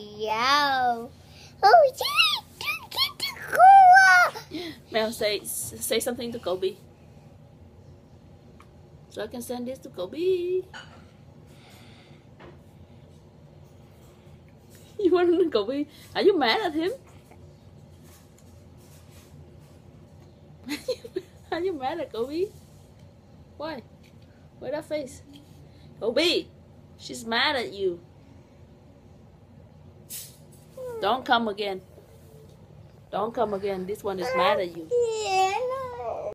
Yeah. Oh, yeah. Don't get the cola. Mel, say say something to Kobe. So I can send this to Kobe. You want to Kobe? Are you mad at him? Are you mad at Kobe? Why? Why that face? Kobe, she's mad at you. Don't come again. Don't come again. This one is mad at you.